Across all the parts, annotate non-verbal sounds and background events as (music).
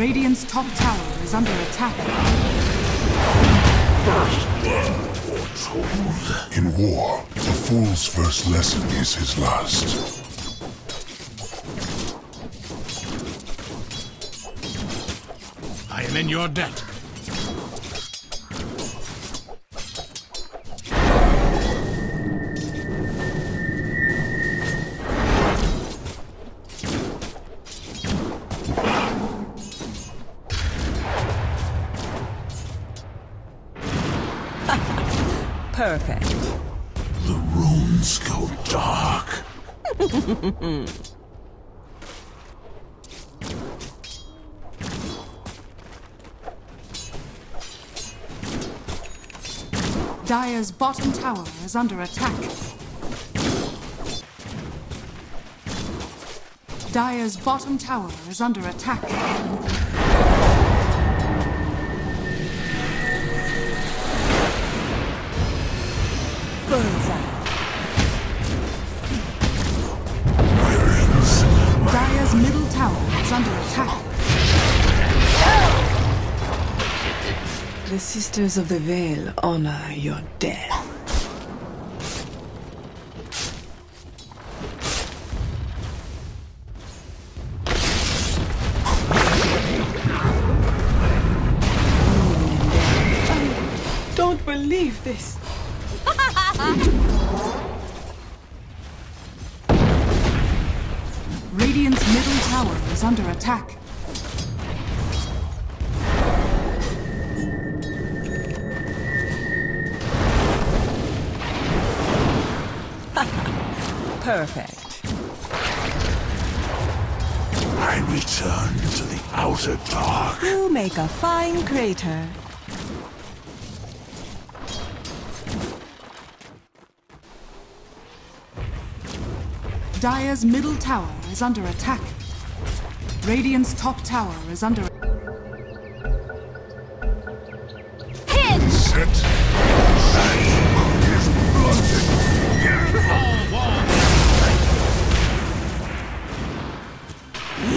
Radiant's top tower is under attack. First blood. In war, the fool's first lesson is his last. I am in your debt. Perfect. The runes go dark. (laughs) Dire's bottom tower is under attack. Dire's bottom tower is under attack. The Sisters of the Veil honor your death. Don't believe this. Radiant's middle tower is under attack. Perfect. I return to the outer dark. You make a fine crater. Dire's middle tower is under attack. Radiant's top tower is under Set.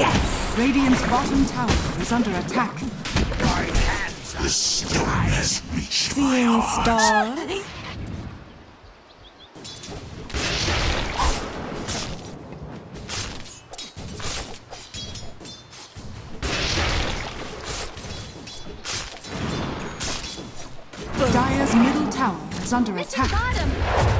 Yes! Radiant's bottom tower is under attack. The stone has reached my Seeing heart. stars. Dire's middle tower is under attack. Bullseye.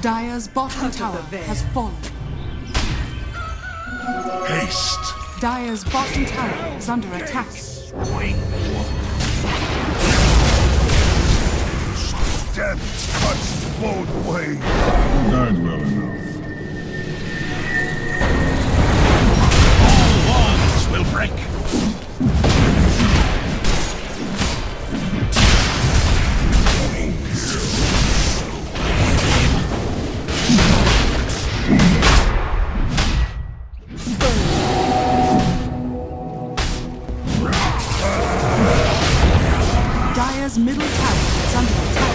Dire's bottom of tower has fallen. Haste. Dire's bottom tower is under attack. Death cuts both ways. Not well enough. Dire's middle tower is under attack.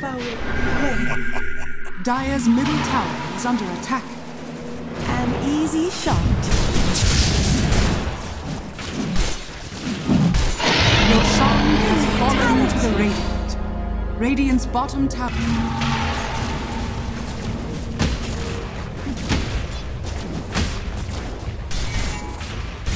Foul middle tower is under attack. An easy shot. Your shot has fallen to the Radiant. Radiant's bottom tower.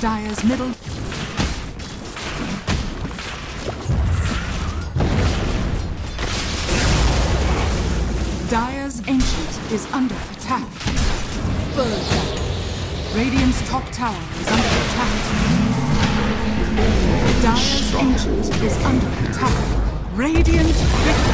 Dire's middle... Dire's ancient is under attack. Radiant's top tower is under attack. Dire's ancient is under attack. Radiant victory.